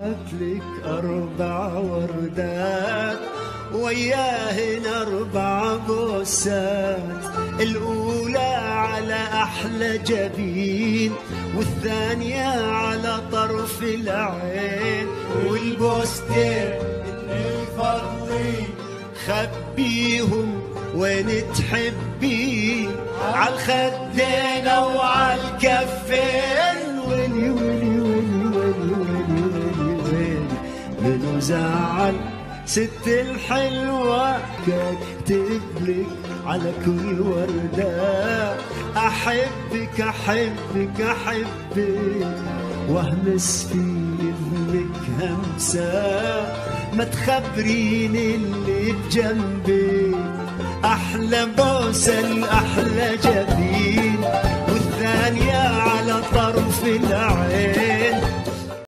لك أربع وردات وياهن أربع بوسات الأولى على أحلى جبين والثانية على طرف العين. والبوستين الفضلين خبيهم وين تحبين. عالخدين أو منو زعل ست الحلوة كاتب لك على كل وردة. أحبك أحبك أحبك واهمس في إذنك همسة. ما تخبرين اللي بجنبي أحلى بوسة الأحلى جبين والثانية على طرف العين.